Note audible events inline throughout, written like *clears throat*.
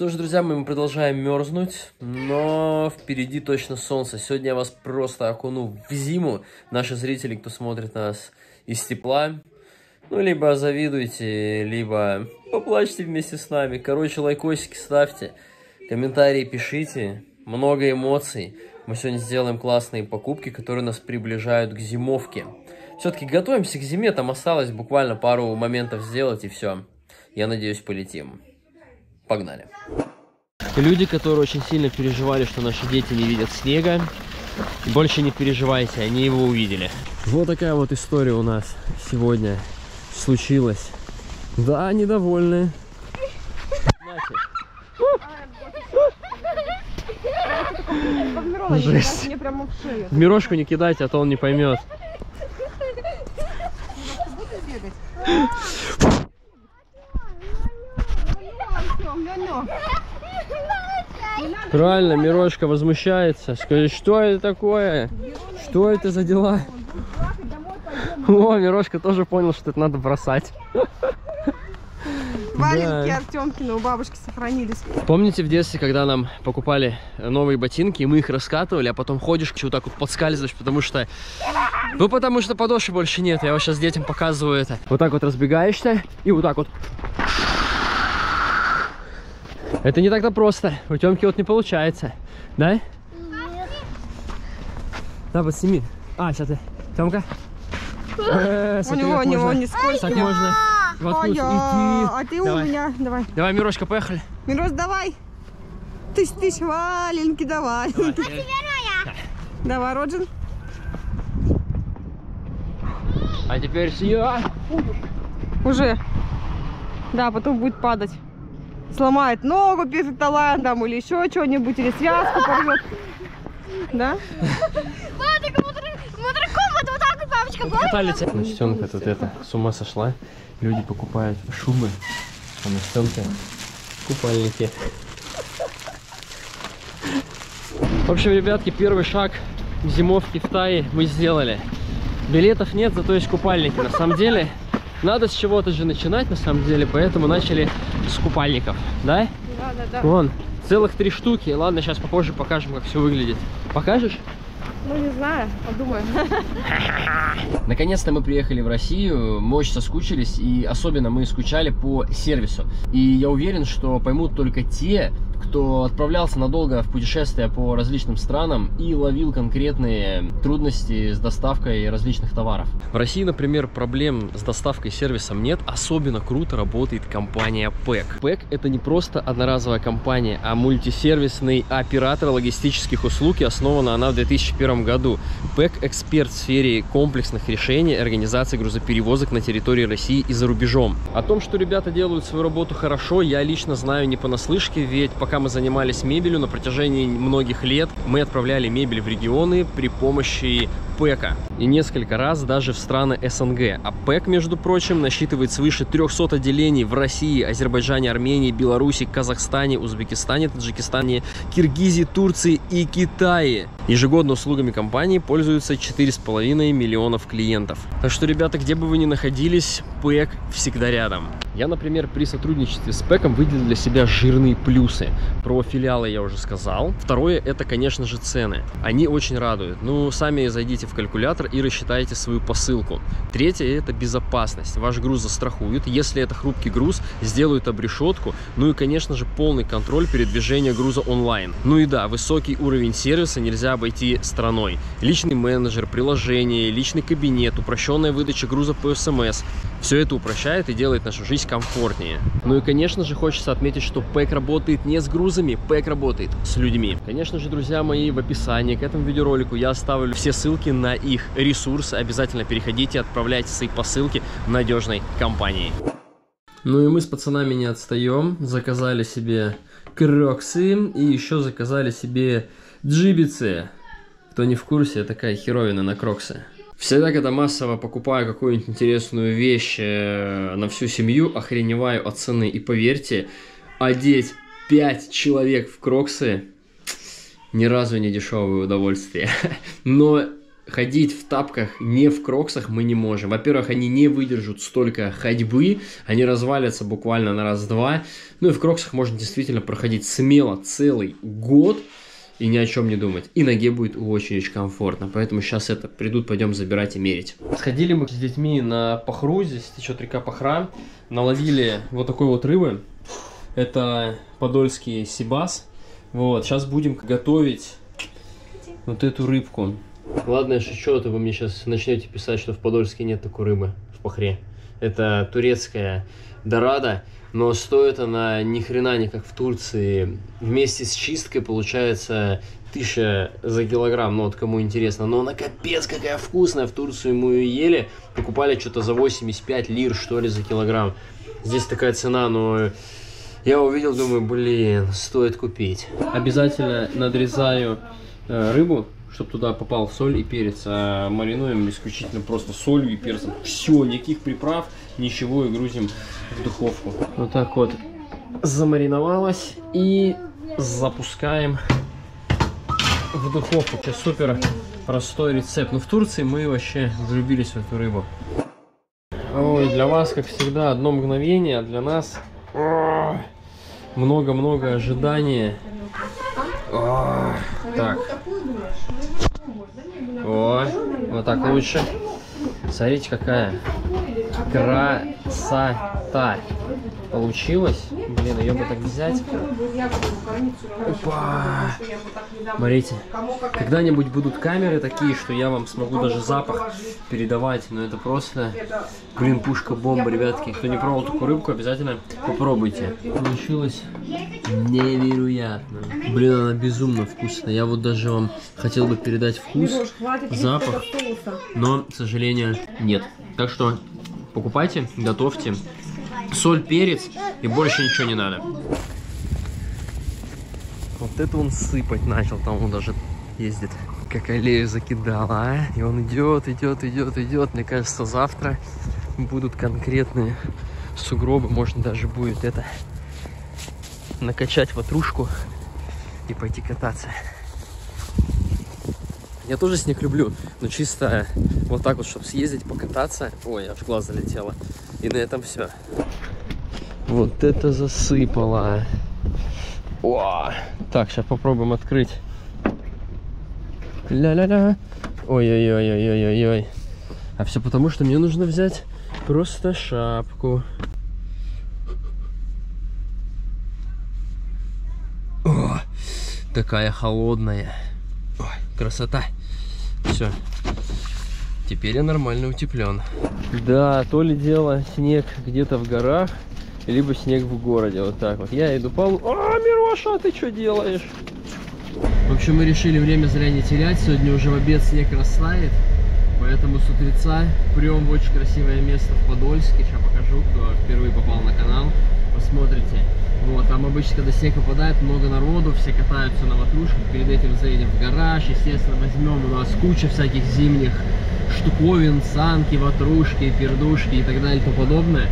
Что ж, друзья, мы продолжаем мерзнуть, но впереди точно солнце. Сегодня я вас просто окуну в зиму. Наши зрители, кто смотрит нас из тепла, ну, либо завидуйте, либо поплачьте вместе с нами. Короче, лайкосики ставьте, комментарии пишите, много эмоций. Мы сегодня сделаем классные покупки, которые нас приближают к зимовке. Все-таки готовимся к зиме, там осталось буквально пару моментов сделать и все. Я надеюсь, полетим. Погнали. Люди, которые очень сильно переживали, что наши дети не видят снега, больше не переживайте, они его увидели. Вот такая вот история у нас сегодня случилась. Да, недовольны. Жесть. В Мирошку не кидайте, а то он не поймет. Правильно, Мирошка возмущается. Скажи, что это такое? Что это за дела? О, Мирошка тоже понял, что это надо бросать. Валенки да. Артемкина у бабушки сохранились. Помните в детстве, когда нам покупали новые ботинки, и мы их раскатывали, а потом ходишь, вот так вот подскальзываешь, потому что... Ну, потому что подошвы больше нет. Я вот сейчас детям показываю это. Вот так вот разбегаешься, и вот так вот это не так-то просто. У Тёмки вот не получается. Да? Нет. Да, подсними. А, сейчас ты. Тёмка. Э, у него, у него не скользко. Так можно. А ты давай. у меня. Давай. Давай, Мирошка, поехали. Мирош, давай. Тыщ, тыщ, валенки, давай. давай. А *laughs* давай, Роджин. А теперь я. Уже. Да, потом будет падать сломает ногу перед талантом или еще что-нибудь, или связку порвет. Да? Катались. Настенка тут это, с ума сошла. Люди покупают шубы, а Настенка купальники. В общем, ребятки, первый шаг зимовки в Тае мы сделали. Билетов нет, зато есть купальники. На самом деле, надо с чего-то же начинать, на самом деле, поэтому начали с купальников, да? Да, да, да. Вон, целых три штуки. Ладно, сейчас попозже покажем, как все выглядит. Покажешь? Ну, не знаю, подумаем. *laughs* Наконец-то мы приехали в Россию, мы очень соскучились, и особенно мы скучали по сервису. И я уверен, что поймут только те, кто отправлялся надолго в путешествия по различным странам и ловил конкретные трудности с доставкой различных товаров. В России, например, проблем с доставкой сервисом нет, особенно круто работает компания PEC. PEC это не просто одноразовая компания, а мультисервисный оператор логистических услуг, и основана она в 2001 году. PEC эксперт в сфере комплексных решений организации грузоперевозок на территории России и за рубежом. О том, что ребята делают свою работу хорошо, я лично знаю не понаслышке, ведь пока мы занимались мебелью на протяжении многих лет, мы отправляли мебель в регионы при помощи ПЭКа. И несколько раз даже в страны СНГ. А ПЭК, между прочим, насчитывает свыше 300 отделений в России, Азербайджане, Армении, Беларуси, Казахстане, Узбекистане, Таджикистане, Киргизии, Турции и Китае. Ежегодно услугами компании пользуются 4,5 миллионов клиентов. Так что, ребята, где бы вы ни находились, ПЭК всегда рядом. Я, например, при сотрудничестве с ПЭКом выделил для себя жирные плюсы. Про филиалы я уже сказал. Второе, это, конечно же, цены. Они очень радуют. Ну, сами зайдите в калькулятор и рассчитайте свою посылку. Третье, это безопасность. Ваш груз застрахуют. Если это хрупкий груз, сделают обрешетку. Ну и, конечно же, полный контроль передвижения груза онлайн. Ну и да, высокий уровень сервиса нельзя обойти стороной. Личный менеджер, приложение, личный кабинет, упрощенная выдача груза по СМС. Все это упрощает и делает нашу жизнь комфортнее. Ну и, конечно же, хочется отметить, что ПЭК работает не с грузами, ПЭК работает с людьми. Конечно же, друзья мои, в описании к этому видеоролику я оставлю все ссылки на их ресурсы. Обязательно переходите, отправляйте свои посылки надежной компании. Ну и мы с пацанами не отстаем. Заказали себе кроксы и еще заказали себе джибицы. Кто не в курсе, такая херовина на кроксы. Всегда, когда массово покупаю какую-нибудь интересную вещь э, на всю семью, охреневаю от цены. И поверьте, одеть 5 человек в кроксы ни разу не дешевое удовольствие. *laughs* Но ходить в тапках не в кроксах мы не можем. Во-первых, они не выдержат столько ходьбы, они развалятся буквально на раз-два. Ну и в кроксах можно действительно проходить смело целый год и ни о чем не думать. И ноге будет очень-очень комфортно. Поэтому сейчас это придут, пойдем забирать и мерить. Сходили мы с детьми на Пахру, здесь течет река Пахра. Наловили вот такой вот рыбы. Это подольский сибас. Вот, сейчас будем готовить вот эту рыбку. Ладно, я шучу, а то вы мне сейчас начнете писать, что в Подольске нет такой рыбы в Пахре. Это турецкая дорада, но стоит она ни хрена не как в Турции. Вместе с чисткой получается тысяча за килограмм, ну вот кому интересно. Но она капец какая вкусная, в Турцию мы ее ели, покупали что-то за 85 лир, что ли, за килограмм. Здесь такая цена, но я увидел, думаю, блин, стоит купить. Обязательно надрезаю э, рыбу, чтобы туда попал соль и перец, а маринуем исключительно просто солью и перцем. Все, никаких приправ, ничего и грузим в духовку. Вот так вот замариновалось и запускаем в духовку. Сейчас супер простой рецепт. Но в Турции мы вообще влюбились в эту рыбу. Ой, для вас, как всегда, одно мгновение, а для нас много-много ожидания. Так. О, вот так лучше. Смотрите, какая красота получилась. Блин, ее бы так взять. Опа! Смотрите, когда-нибудь будут камеры такие, что я вам смогу даже запах передавать. Но это просто, блин, пушка-бомба, ребятки. Кто не пробовал такую рыбку, обязательно попробуйте. Получилось невероятно. Блин, она безумно вкусная. Я вот даже вам хотел бы передать вкус, запах, но, к сожалению, нет. Так что покупайте, готовьте. Соль, перец и больше ничего не надо. Вот это он сыпать начал, там он даже ездит. Как аллею закидала, а? И он идет, идет, идет, идет. Мне кажется, завтра будут конкретные сугробы. Можно даже будет это накачать ватрушку и пойти кататься. Я тоже снег люблю, но чисто вот так вот, чтобы съездить, покататься. Ой, аж глаз залетело. И на этом все. Вот это засыпало. О! Так, сейчас попробуем открыть. Ля-ля-ля. Ой-ой-ой-ой-ой-ой. А все потому, что мне нужно взять просто шапку. О, такая холодная. Ой, красота. Все. Теперь я нормально утеплен. Да, то ли дело снег где-то в горах, либо снег в городе. Вот так вот. Я иду по... А, Мироша, ты что делаешь? В общем, мы решили время зря не терять. Сегодня уже в обед снег растает. Поэтому с утреца прям в очень красивое место в Подольске. Сейчас покажу, кто впервые попал на канал. Посмотрите. Вот, там обычно, когда снег выпадает, много народу, все катаются на ватрушках, перед этим заедем в гараж, естественно, возьмем у нас куча всяких зимних штуковин, санки, ватрушки, пердушки и так далее и тому подобное.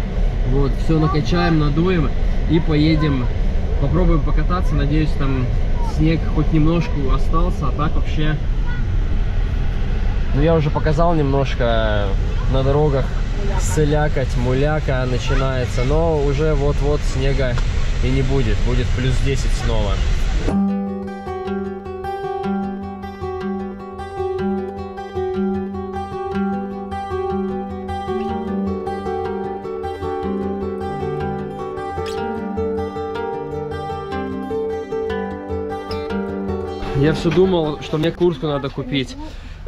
Вот, все накачаем, надуем и поедем, попробуем покататься, надеюсь, там снег хоть немножко остался, а так вообще... Ну, я уже показал немножко на дорогах селякать, муляка начинается, но уже вот-вот снега и не будет, будет плюс 10 снова. Я все думал, что мне куртку надо купить.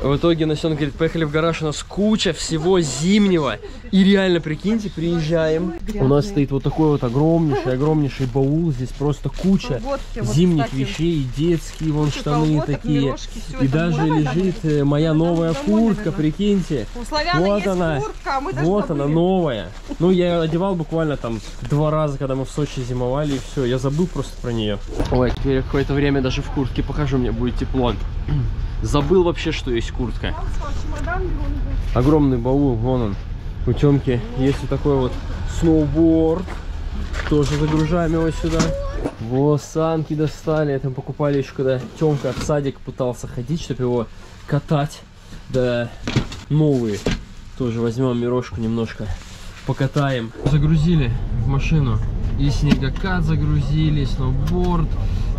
В итоге Насен говорит, поехали в гараж, у нас куча всего зимнего. И реально, прикиньте, приезжаем. У нас стоит вот такой вот огромнейший, огромнейший баул. Здесь просто куча Водки, вот, зимних кстати, вещей, детские, вон штаны колготок, такие. мирошки, И даже лежит э, моя новая куртка, прикиньте. Славяна Вот она. куртка, а Вот она, новая. Ну, я ее одевал буквально там два раза, когда мы в Сочи зимовали, и все. Я забыл просто про нее. Ой, теперь какое-то время даже в куртке покажу, мне будет тепло. Забыл вообще, что есть куртка. Огромный баул, вон он. У Тёмки есть вот такой вот сноуборд. Тоже загружаем его сюда. Вот, санки достали. Это мы покупали еще, когда Тёмка в садик пытался ходить, чтобы его катать. Да, новые. Тоже возьмем Мирошку немножко покатаем. Загрузили в машину. И снегокат загрузили, сноуборд,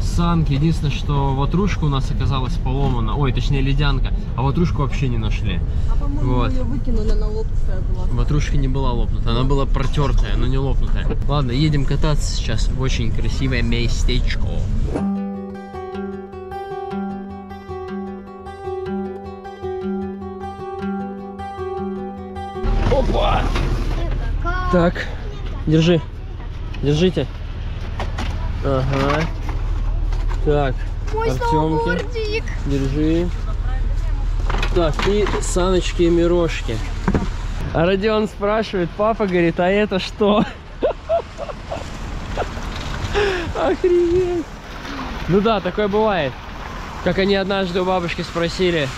санки. Единственное, что ватрушка у нас оказалась поломана. Ой, точнее ледянка. А ватрушку вообще не нашли. А по-моему, Вот. ее выкинули, она лопнутая была. Ватрушка не была лопнута, она была протертая, но не лопнутая. Ладно, едем кататься сейчас в очень красивое местечко. Опа! Так, держи. Держите. Ага. Так, Артемки. Держи. Так, и Саночки и Мирошки. А Родион спрашивает, папа говорит, а это что? Охренеть. Ну да, такое бывает. Как они однажды у бабушки спросили,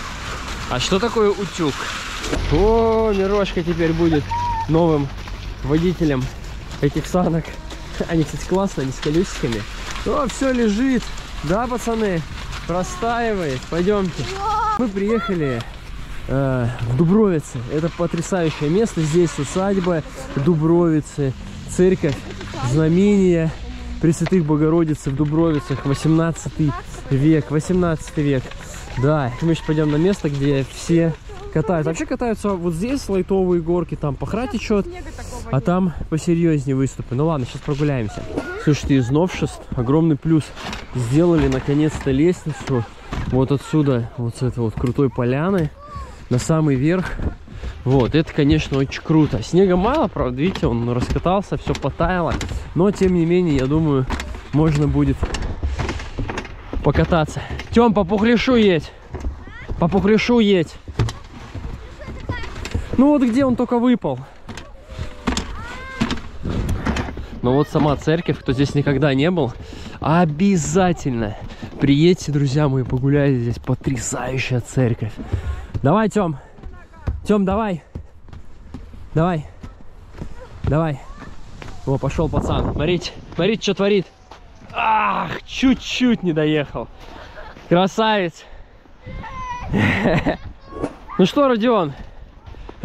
а что такое утюг? О, Мирошка теперь будет новым водителем этих санок. Они, кстати, классные, они с колесиками. О, все лежит. Да, пацаны? Простаивает. Пойдемте. Мы приехали э, в Дубровице. Это потрясающее место. Здесь усадьба Дубровицы, церковь Знамения Пресвятых Богородицы в Дубровицах, 18 век, 18 век. Да, мы сейчас пойдем на место, где все катаются. Вообще катаются вот здесь лайтовые горки, там пахра течет, а там посерьезнее выступы. Ну ладно, сейчас прогуляемся. Слушайте, из новшеств огромный плюс. Сделали наконец-то лестницу вот отсюда, вот с этой вот крутой поляны на самый верх. Вот, это, конечно, очень круто. Снега мало, правда, видите, он раскатался, все потаяло. Но, тем не менее, я думаю, можно будет покататься. Тем, по пухляшу едь. По пухляшу едь. Ну вот где он только выпал. Но вот сама церковь, кто здесь никогда не был, обязательно приедьте, друзья мои, погуляйте здесь. Потрясающая церковь. Давай, Тем. Тем, давай. Давай. Давай. О, пошел пацан. Смотрите, смотрите, что творит. Ах, чуть-чуть не доехал. Красавец. *laughs* Ну что, Родион,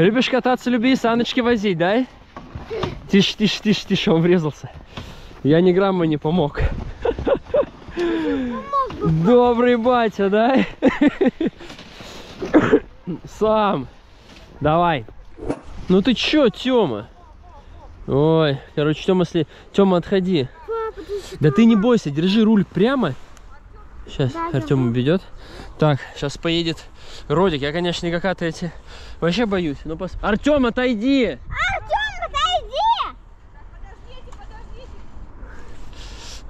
любишь кататься, люби, саночки возить, да? Тише, тише, тише, тише, он врезался. Я ни грамма не помог. Добрый батя, да? Сам. Давай. Ну ты чё, Тёма? Ой, короче, Тёма, если... Тёма, отходи. Да ты не бойся, держи руль прямо. Сейчас Артем ведет. Так, сейчас поедет Родик. Я, конечно, никак эти вообще боюсь. Ну, пос... Артем, отойди!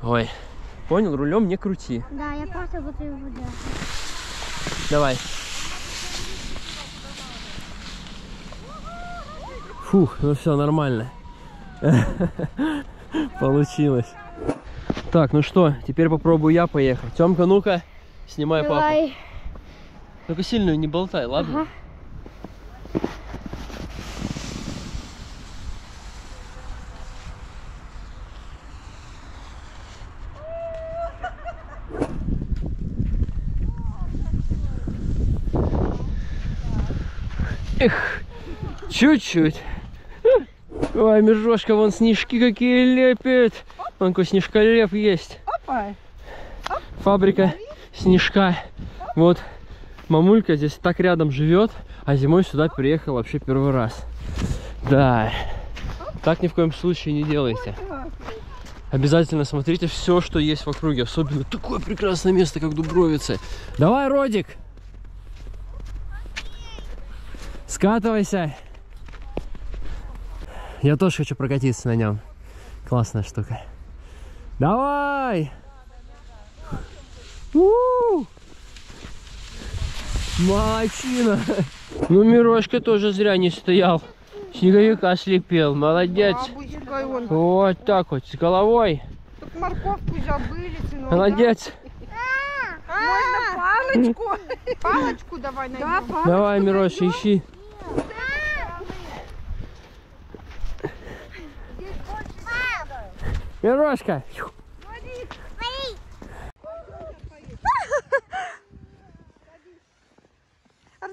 Ой, понял, рулем не крути. Да, я просто буду его делать. Давай. Фух, ну все, нормально. *laughs* Получилось. Так, ну что, теперь попробую я поехать. Тёмка, ну-ка, снимай папу. Давай. Только сильно не болтай, ладно? Ага. Эх, чуть-чуть. Ой, Мержошка, вон снежки какие лепит. Вон какой снежколеп есть. Опа. Фабрика снежка. Вот мамулька здесь так рядом живет, а зимой сюда приехал вообще первый раз. Да, так ни в коем случае не делайте. Обязательно смотрите все, что есть в округе, особенно такое прекрасное место, как Дубровицы. Давай, Родик! Скатывайся! Я тоже хочу прокатиться на нем. Классная штука. Давай! У! Молодчина! Ну, Мирошка тоже зря не стоял. Снеговика слепил. Молодец. Вот так вот, с головой. Тут морковку забыли, сынок. Молодец. Можно палочку? Палочку давай найдем. Да, палочку. Давай, Мироша, ищи. Мирошка!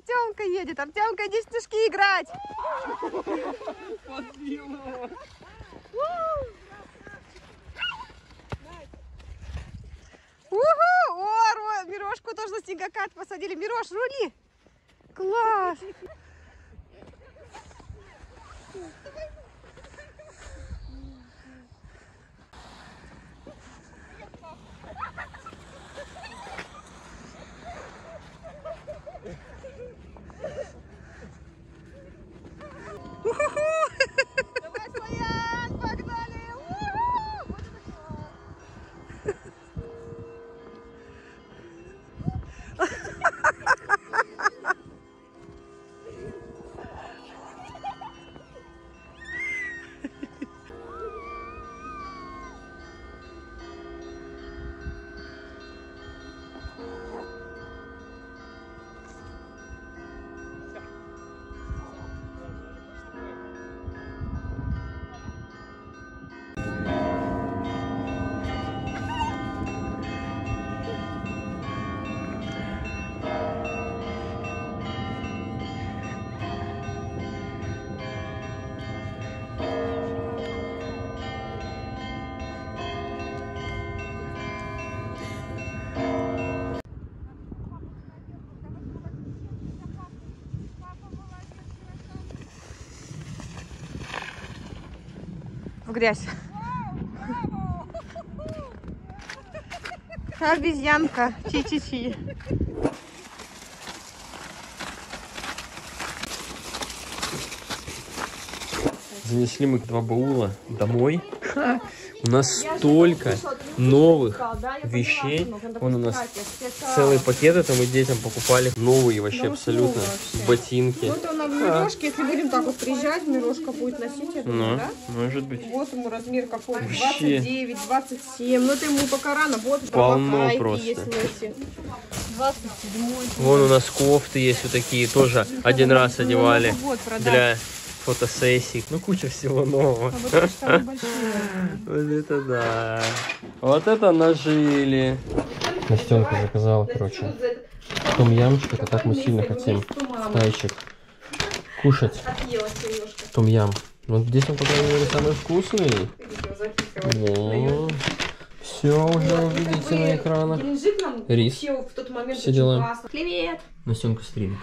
Артемка, едет. Артемка, иди снежки играть. Уху! О, Ро- Мирошку тоже на снегокат посадили. Мирош, рули! Класс! Грязь. Обезьянка. Чи-чи-чи. Занесли мы два баула домой. У нас столько новых вещей. Вон у нас целые пакеты там мы детям покупали. Новые вообще абсолютно. Ботинки. В Мирошке, если будем так вот приезжать, Мирошка будет носить, я думаю, Ну, да? может быть. Вот ему размер какой, Вообще. 29, 27. Ну это ему пока рано, вот Полно просто. есть эти. 27 Вон у нас кофты есть вот такие, тоже один раз одевали для фотосессий. Ну, куча всего нового. А вот это *laughs* да. Вот это нажили. Настенка заказала, короче, том-ямчик. Это так мы сильно хотим. Тайчик. Кушать Отъелась немножко. том-ям. Вот здесь он, по крайней мере, самый вкусный. Все уже увидите на экранах. Рис. в тот момент Все очень дела. классно. Привет! Настенка стримит.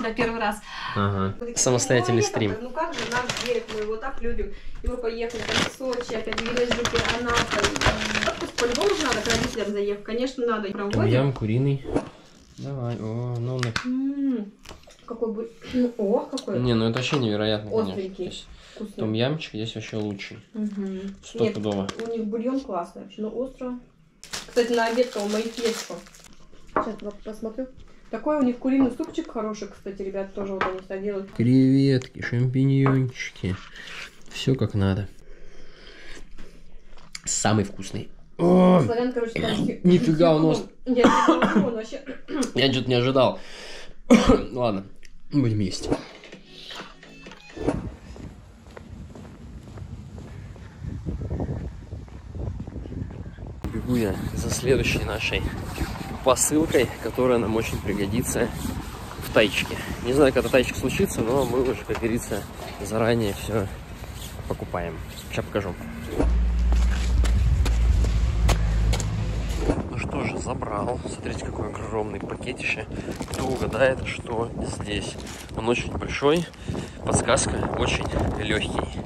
Да, *laughs* первый раз. Ага. Самостоятельный Ну, стрим. Ну как же наш берег, мы его так любим. И мы поехали там в Сочи, опять в Геленджике, Анапа. И Отпуск по-любому же надо к родителям заехать. Конечно, надо. Проводим. Том-ям куриный. Давай. О, ну, на- Какой бы... *clears throat* О, какой Не, ну это вообще невероятно, конечно. Остренький. Есть вкусный. Том-ямчик здесь вообще лучший. Мгм. Стопудово. У них бульон классный вообще, но остро. Кстати, на обед у моих есть. Сейчас посмотрю. Такой у них куриный супчик хороший, кстати, ребят, тоже вот они сюда делают. Креветки, шампиньончики. Все как надо. Самый вкусный. О, Славян, короче, *coughs* с- Нифига нас. югом. Я он *coughs* я что-то не ожидал. *coughs* Ладно, будем есть. Бегу я за следующей нашей посылкой, которая нам очень пригодится в тайчике. Не знаю, когда тайчик случится, но мы уже, как говорится, заранее все покупаем. Сейчас покажу. Ну что же, забрал. Смотрите, какой огромный пакетище. Кто угадает, что здесь? Он очень большой. Подсказка очень легкий.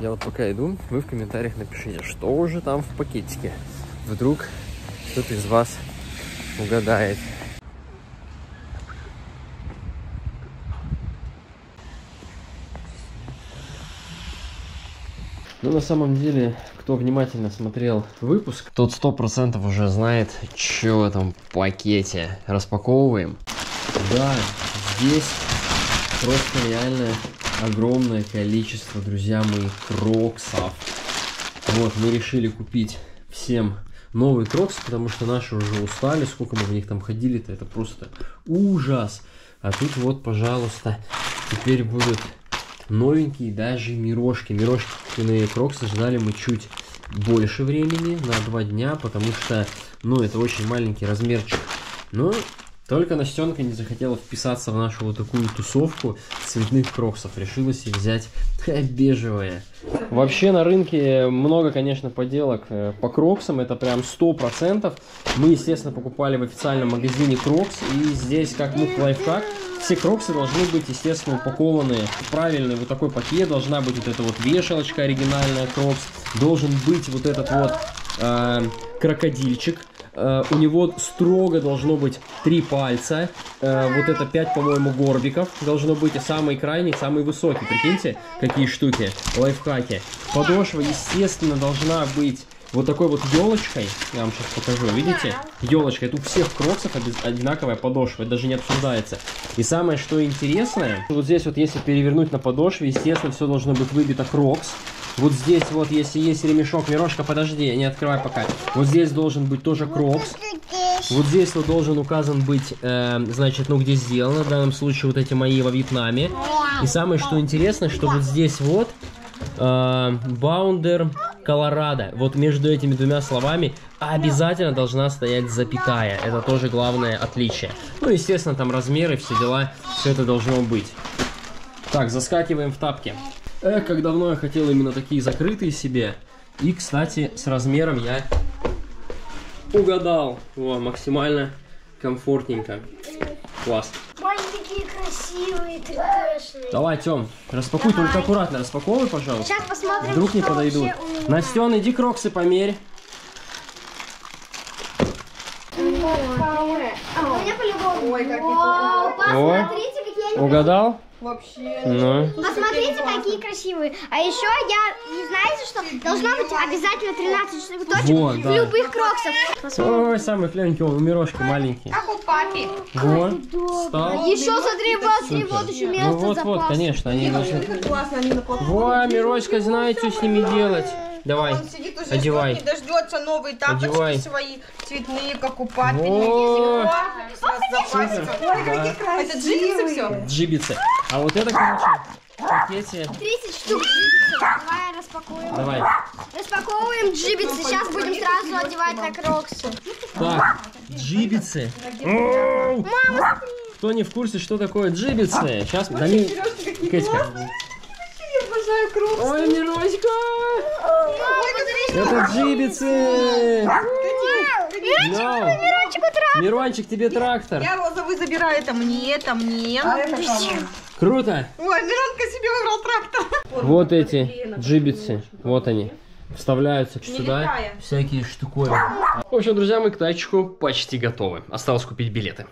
Я вот пока иду, вы в комментариях напишите, что уже там в пакетике. Вдруг кто-то из вас угадает. На самом деле, кто внимательно смотрел выпуск, тот сто процентов уже знает, что в этом пакете. Распаковываем. Да, здесь просто реально огромное количество, друзья мои, кроксов. Вот, мы решили купить всем новые кроксы, потому что наши уже устали. Сколько мы в них там ходили-то, это просто ужас. А тут вот, пожалуйста, теперь будут новенькие даже Мирошки. Мирошкиные кроксы ждали мы чуть больше времени, на два дня, потому что, ну, это очень маленький размерчик. Но Только Настенка не захотела вписаться в нашу вот такую тусовку цветных кроксов. Решила себе взять *laughs* бежевые. Вообще на рынке много, конечно, поделок э, по кроксам. Это прям 100%. Мы, естественно, покупали в официальном магазине Crocs. И здесь, как мух лайфхак, все кроксы должны быть, естественно, упакованы в вот такой пакет. Должна быть вот эта вот вешалочка оригинальная крокс. Должен быть вот этот вот э, крокодильчик. Э, у него строго должно быть три пальца. Э, вот это пять, по-моему, горбиков должно быть. И самый крайний, самый высокий. Прикиньте, какие штуки, лайфхаки. Подошва, естественно, должна быть вот такой вот елочкой. Я вам сейчас покажу, видите? Елочка. Это у всех кроксов одинаковая подошва. Это даже не обсуждается. И самое, что интересное, вот здесь вот, если перевернуть на подошве, естественно, все должно быть выбито крокс. Вот здесь вот, если есть ремешок, Мирошка, подожди, не открывай пока. Вот здесь должен быть тоже крокс. Вот здесь вот должен указан быть, э, значит, ну где сделано, в данном случае вот эти мои во Вьетнаме. И самое, что интересно, что вот здесь вот э, Баундер Колорадо. Вот между этими двумя словами обязательно должна стоять запятая. Это тоже главное отличие. Ну, естественно, там размеры, все дела, все это должно быть. Так, заскакиваем в тапки. Эх, как давно я хотел именно такие закрытые себе. И, кстати, с размером я угадал. Во, максимально комфортненько. Класс. Такие красивые, трехшные. Давай, Тём, распакуй, только аккуратно распаковывай, пожалуйста. Сейчас посмотрим, Вдруг не подойдут. Настен, иди кроксы померь. Ой, Вау, О. посмотрите, какие они Угадал? Вообще. Ну. Посмотрите, какие красивые. А еще я, не знаете, что должно быть обязательно 13 штук точек Вот, в да. любых кроксах. Ой, самый клевенький, он у Мирошки маленький. Как у папи. Вот, встал. Еще смотри, смотри, вот еще место Ну вот, вот, запас. конечно, они должны... На платформе. Во, Мирошка знает, что с ними делать. Давай, Он сидит уже одевай. ждет, не дождется новые тапочки Одевай. свои цветные, как у папи. Во. Ой, какие красивые. Это джинсы все? джибицы. А вот это, короче, в пакете... 30 штук джибицы. Давай распакуем. Давай. Распаковываем джибицы. Сейчас будем сразу одевать на кроксы. Так, джибицы. Оу! Кто не в курсе, что такое джибицы? Сейчас, да не... Катька. Я обожаю кроксы. Ой, Мироська! Это джибицы! No. Мирончик, тебе трактор. Я розовый забираю, это мне, это мне. Круто! Ой, Миронка себе выбрал трактор. Вот эти джибицы, вот они. Вставляются сюда летая. всякие штуковины. В общем, друзья, мы к тайчику почти готовы. Осталось купить билеты.